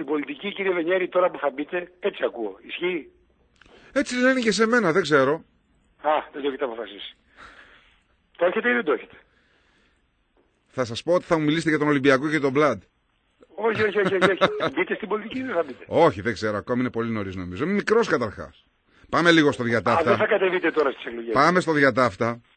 στην πολιτική, κύριε Βενιέρη, τώρα που θα μπείτε, έτσι ακούω. Ισχύει; Έτσι λένε και σε μένα, δεν ξέρω. Α, δεν το έχετε αποφασίσει. Το έχετε ή δεν το έχετε; Θα σας πω ότι θα μου μιλήσετε για τον Ολυμπιακό και τον Μπλαντ. Όχι, όχι, όχι. όχι, μπείτε στην πολιτική ή δεν θα μπείτε. Όχι, δεν ξέρω. Ακόμη είναι πολύ νωρίς νομίζω. Είμαι μικρός καταρχάς. Πάμε λίγο στο Α, δεν θα κατεβείτε τώρα στις εκλογές. Πάμε στο διατάφτα.